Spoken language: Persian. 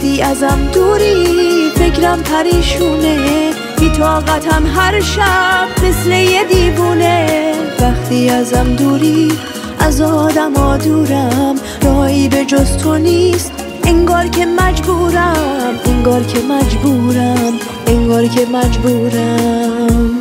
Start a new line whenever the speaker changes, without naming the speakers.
وقتی ازم دوری فکرم پریشونه. بی طاقتم هر شب مثل یه دیوونه. وقتی ازم دوری از آدم دورم. راهی به جز تو نیست انگار که مجبورم. انگار که مجبورم انگار که مجبورم.